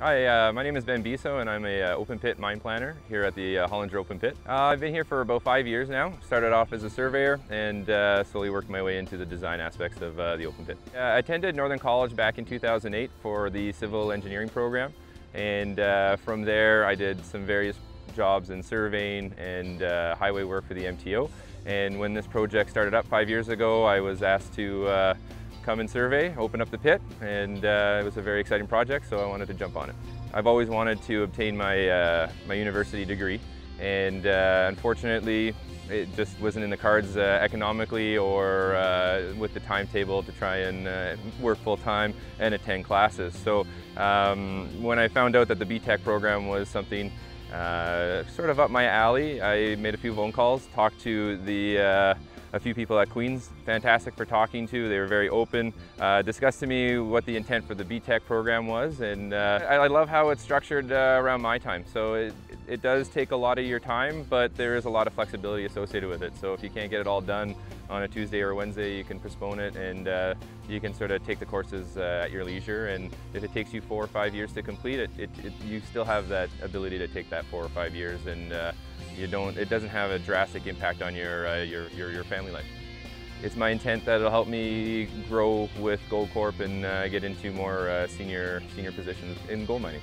Hi, uh, my name is Ben Bisson and I'm a uh, open pit mine planner here at the uh, Hollinger Open Pit. Uh, I've been here for about five years now. Started off as a surveyor and uh, slowly worked my way into the design aspects of uh, the open pit. I attended Northern College back in 2008 for the civil engineering program and from there I did some various jobs in surveying and highway work for the MTO. And when this project started up five years ago, I was asked to come and survey, open up the pit, and uh, it was a very exciting project, so I wanted to jump on it. I've always wanted to obtain my, uh, my university degree, and uh, unfortunately, it just wasn't in the cards uh, economically or uh, with the timetable to try and uh, work full time and attend classes. So um, when I found out that the BTech program was something sort of up my alley, I made a few phone calls, talked to the a few people at Queen's, fantastic for talking to. They were very open, uh, discussed to me what the intent for the BTech program was, and uh, I, I, love how it's structured uh, around my time. So it, it does take a lot of your time, but there is a lot of flexibility associated with it. So if you can't get it all done on a Tuesday or Wednesday, you can postpone it and uh, you can sort of take the courses uh, at your leisure. And if it takes you four or five years to complete it, it, it you still have that ability to take that four or five years and uh, you don't, it doesn't have a drastic impact on your, uh, your, your, your, family life. It's my intent that it'll help me grow with Goldcorp and uh, get into more uh, senior, senior positions in gold mining.